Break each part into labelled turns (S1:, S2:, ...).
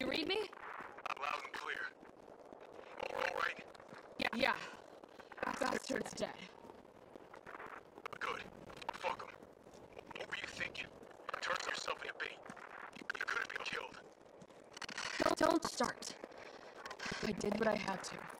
S1: You read me?
S2: I'm loud and clear. We're all right?
S1: Yeah. Bastard's dead.
S2: Good. Fuck him. What were you thinking? Turn yourself into bait. You could have been killed.
S1: Don't, don't start. I did what I had to.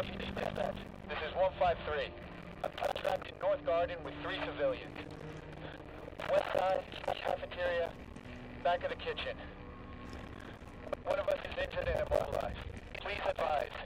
S3: Washington Dispatch. This is 153. I'm trapped in North Garden with three civilians. West side, cafeteria, back of the kitchen. One of us is injured and immobilized. Please advise.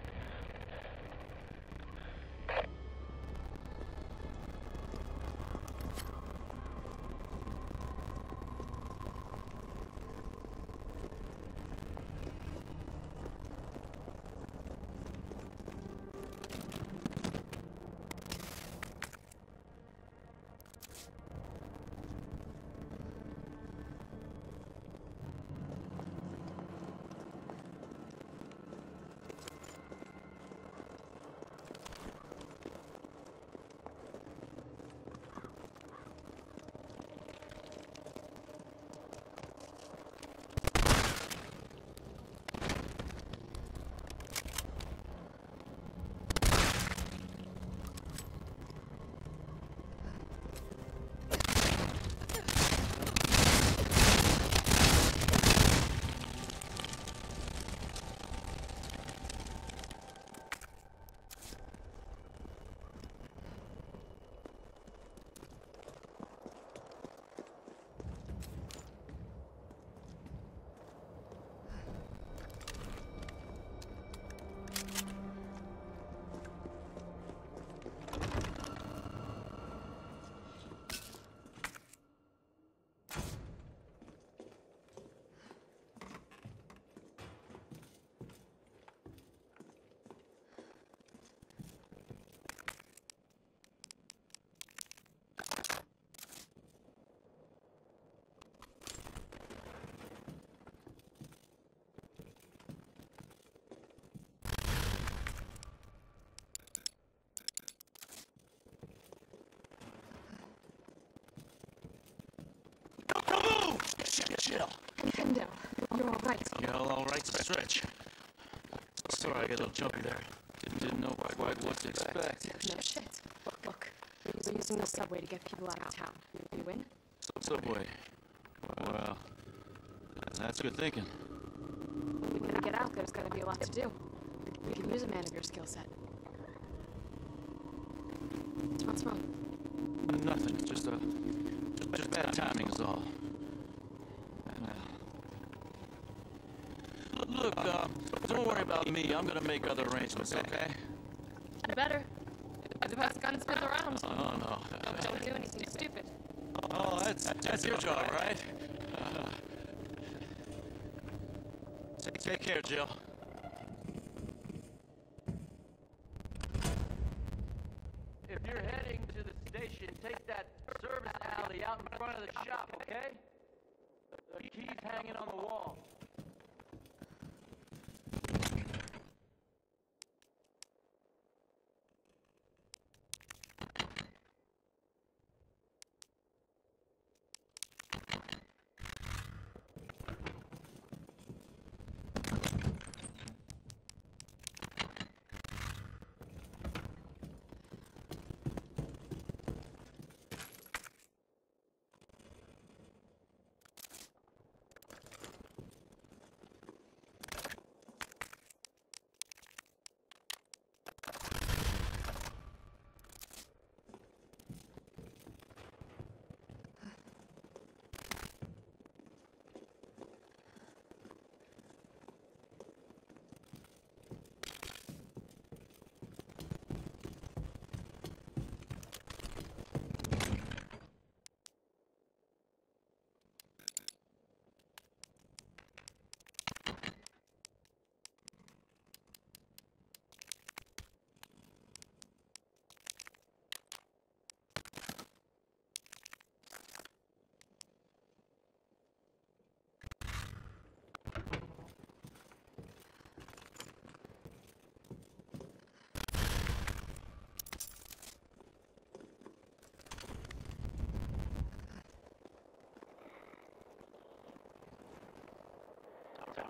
S4: Jill.
S1: Down. You're all right.
S4: Yeah, all, all right, stretch. Sorry, I got a little jumpy there. Didn't, didn't know quite, quite what to expect.
S1: No shit. Look, we're using the subway to get people out of town. You win?
S4: Subway. Well, that's good thinking.
S1: When we get out, there's gonna be a lot to do. We can use a man of your skill set. What's wrong?
S4: Nothing. Just a just bad timing is all. And, uh, look, uh, don't worry about me. I'm gonna make other arrangements. Okay?
S1: You better. The best gunsmith around.
S4: Oh no, no.
S1: Don't do anything stupid.
S4: Oh, that's that's your job, right? Uh, take, take care, Jill.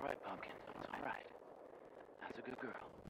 S4: Right, Pumpkin. It's all right. That's a good girl.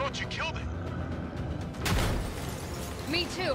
S2: thought you killed it. Me too.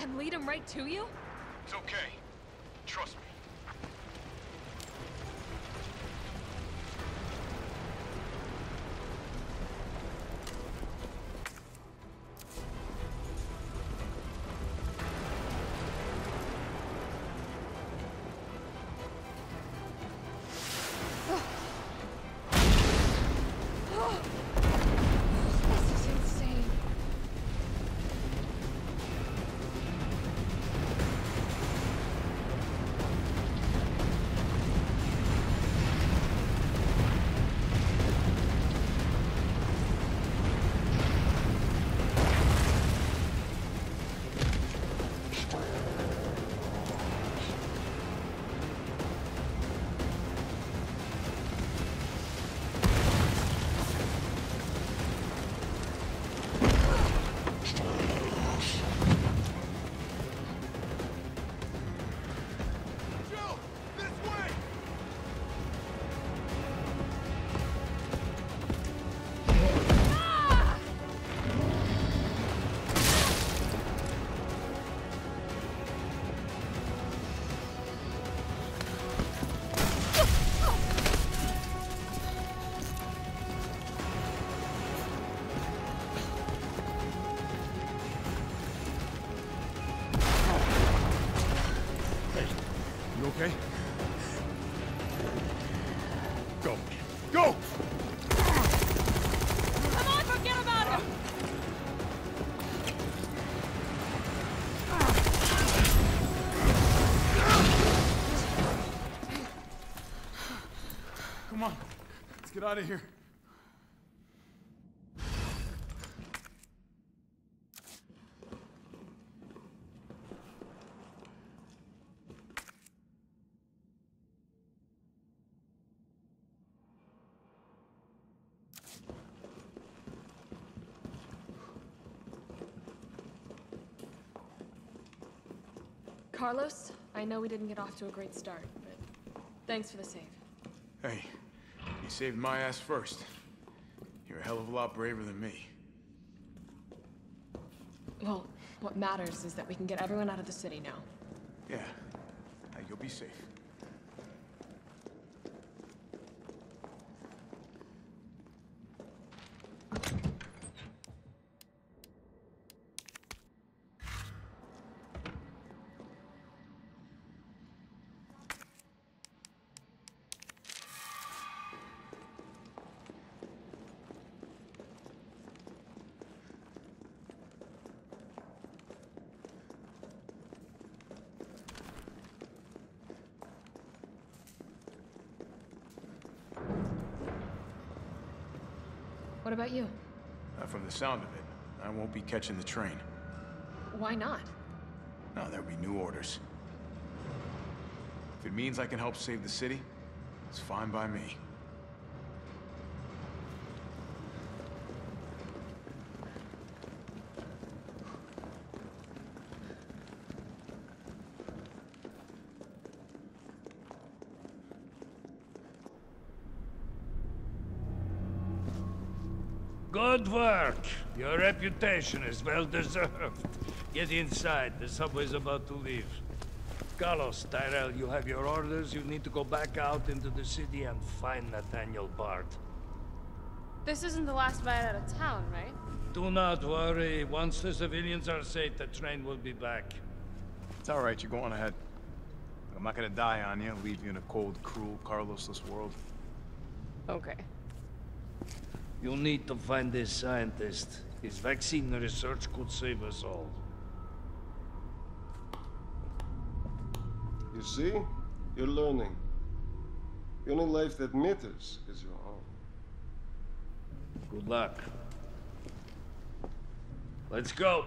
S1: And lead him right to you?
S2: It's okay. Get out of here.
S1: Carlos, I know we didn't get off to a great start, but thanks for the save.
S2: Hey, you saved my ass first. You're a hell of a lot braver than me.
S1: Well, what matters is that we can get everyone out of the city now.
S2: Yeah. Hey, you'll be safe.
S1: What about you?
S2: Uh, from the sound of it, I won't be catching the train.
S1: Why not?
S2: No, there'll be new orders. If it means I can help save the city, it's fine by me.
S5: Good work. Your reputation is well deserved. Get inside. The subway's about to leave. Carlos, Tyrell, you have your orders. You need to go back out into the city and find Nathaniel Bard.
S1: This isn't the last bite out of town, right?
S5: Do not worry. Once the civilians are safe, the train will be back.
S2: It's all right. You go on ahead. I'm not gonna die on you, leave you in a cold, cruel, Carlosless world.
S1: Okay.
S5: You need to find this scientist. His vaccine research could save us all.
S6: You see? You're learning. The only life that matters is your own.
S5: Good luck. Let's go.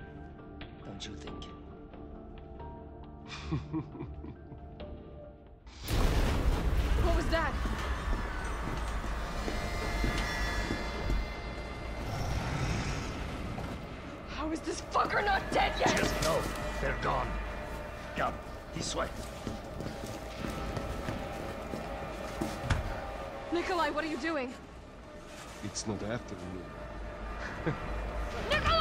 S5: Don't you think?
S1: What was that? How is this fucker not dead yet?
S5: Just know they're gone. Come, this way.
S1: Nikolai, what are you doing?
S6: It's not after me.
S1: Nikolai!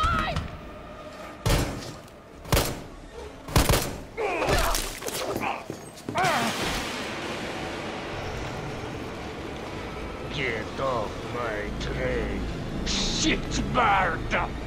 S5: Get off my. Shit, Barda!